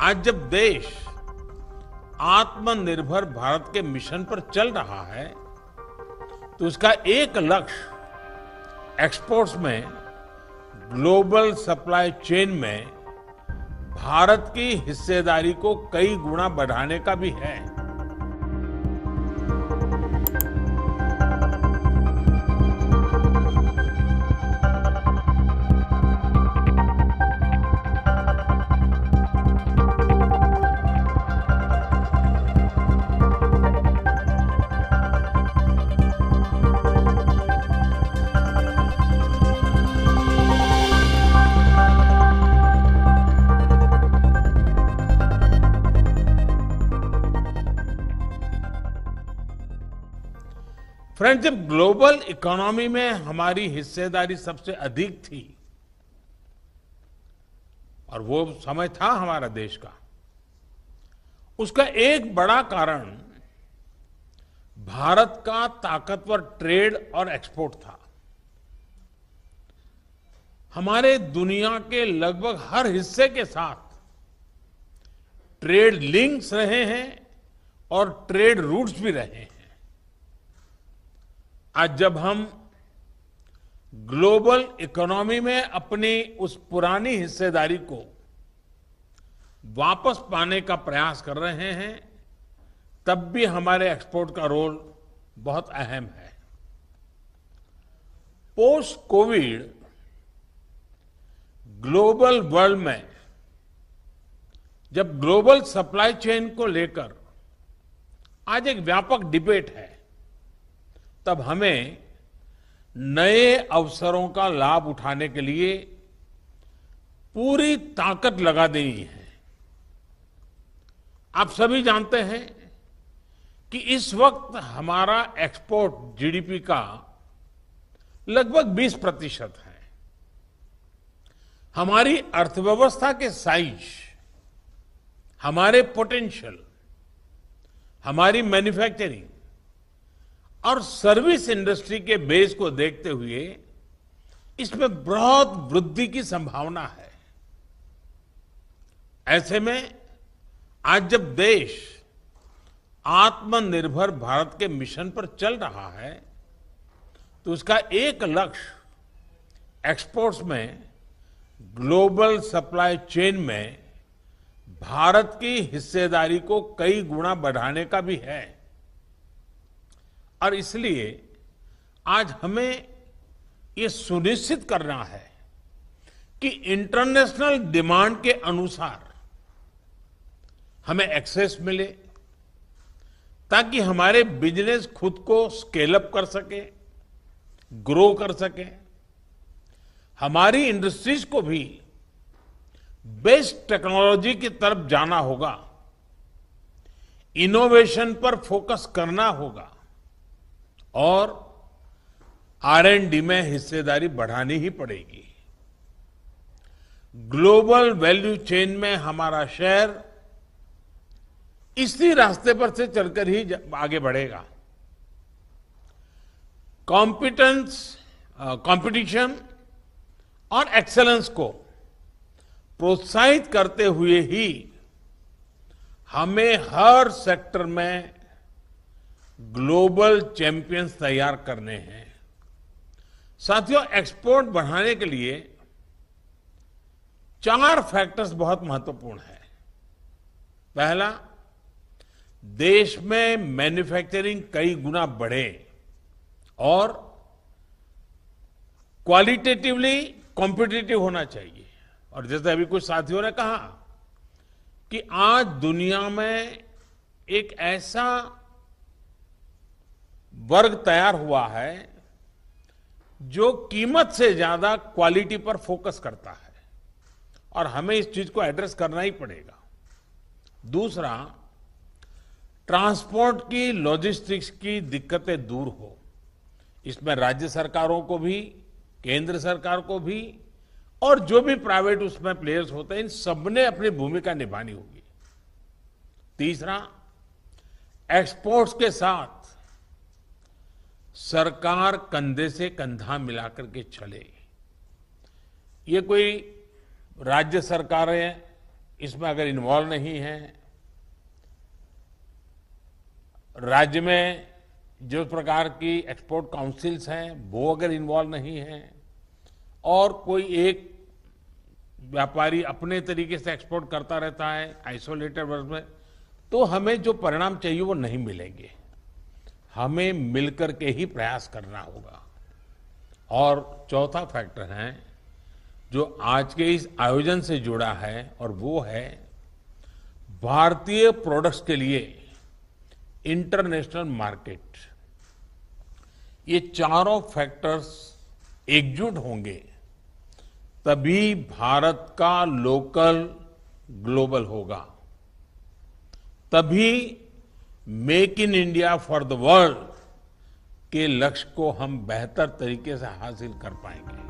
आज जब देश आत्मनिर्भर भारत के मिशन पर चल रहा है तो उसका एक लक्ष्य एक्सपोर्ट्स में, ग्लोबल सप्लाई चेन में, भारत की हिस्सेदारी को कई गुना बढ़ाने का भी है। फ्रेंड्स जब ग्लोबल इकोनॉमी में हमारी हिस्सेदारी सबसे अधिक थी, और वो समय था हमारा देश का, उसका एक बड़ा कारण भारत का ताकतवर ट्रेड और एक्सपोर्ट था। हमारे दुनिया के लगभग हर हिस्से के साथ ट्रेड लिंक्स रहे हैं और ट्रेड रूट्स भी रहे हैं। आज जब हम ग्लोबल इकोनॉमी में अपनी उस पुरानी हिस्सेदारी को वापस पाने का प्रयास कर रहे हैं, तब भी हमारे एक्सपोर्ट का रोल बहुत अहम है। पोस्ट कोविड ग्लोबल वर्ल्ड में, जब ग्लोबल सप्लाई चेन को लेकर आज एक व्यापक डिबेट है तब हमें नए अवसरों का लाभ उठाने के लिए पूरी ताकत लगा देनी है। आप सभी जानते हैं कि इस वक्त हमारा एक्सपोर्ट जीडीपी का लगभग 20 प्रतिशत है। हमारी अर्थव्यवस्था के साइज़, हमारे पोटेंशियल, हमारी मैन्युफैक्चरिंग और सर्विस इंडस्ट्री के बेस को देखते हुए इसमें बहुत वृद्धि की संभावना है। ऐसे में आज जब देश आत्मनिर्भर भारत के मिशन पर चल रहा है तो उसका एक लक्ष्य एक्सपोर्ट्स में, ग्लोबल सप्लाई चेन में भारत की हिस्सेदारी को कई गुना बढ़ाने का भी है। और इसलिए आज हमें ये सुनिश्चित करना है कि इंटरनेशनल डिमांड के अनुसार हमें एक्सेस मिले, ताकि हमारे बिज़नेस खुद को स्केल अप कर सके, ग्रो कर सके। हमारी इंडस्ट्रीज़ को भी बेस्ट टेक्नोलॉजी की तरफ़ जाना होगा, इनोवेशन पर फोकस करना होगा। और आर एंड डी में हिस्सेदारी बढ़ानी ही पड़ेगी। ग्लोबल वैल्यू चेन में हमारा शेयर इसी रास्ते पर से चलकर ही आगे बढ़ेगा। कॉम्पिटेंस कंपटीशन और एक्सेलेंस को प्रोत्साहित करते हुए ही हमें हर सेक्टर में ग्लोबल चैंपियंस तैयार करने हैं। साथियों एक्सपोर्ट बढ़ाने के लिए चार फैक्टर्स बहुत महत्वपूर्ण है। पहला, देश में मैन्युफैक्चरिंग कई गुना बढ़े और क्वालिटेटिवली कॉम्पिटिटिव होना चाहिए। और जैसे अभी कुछ साथियों ने कहा कि आज दुनिया में एक ऐसा वर्ग तैयार हुआ है, जो कीमत से ज़्यादा क्वालिटी पर फोकस करता है। और हमें इस चीज़ को एड्रेस करना ही पड़ेगा। दूसरा, ट्रांसपोर्ट की लॉजिस्टिक्स की दिक्कतें दूर हो। इसमें राज्य सरकारों को भी, केंद्र सरकार को भी, और जो भी प्राइवेट उसमें प्लेयर्स होते हैं, इन सबने अपनी भूमिका निभानी होगी। तीसरा, एक्सपोर्ट्स के साथ सरकार कंधे से कंधा मिलाकर के चले। ये कोई राज्य सरकारें इसमें अगर इन्वॉल्व नहीं है, राज्य में जो प्रकार की एक्सपोर्ट काउंसिल्स हैं, वो अगर इन्वॉल्व नहीं है, और कोई एक व्यापारी अपने तरीके से एक्सपोर्ट करता रहता है आइसोलेटेड वर्ग में तो हमें जो परिणाम चाहिए वो नहीं मिलेंगे। हमें मिलकर के ही प्रयास करना होगा। और चौथा फैक्टर है, जो आज के इस आयोजन से जुड़ा है, और वो है भारतीय प्रोडक्ट्स के लिए इंटरनेशनल मार्केट ये चारों फैक्टर्स एकजुट होंगे, तभी भारत का लोकल ग्लोबल होगा। तभी make in India for the world के लक्ष्य को हम बेहतर तरीके से हासिल कर पाएँगे।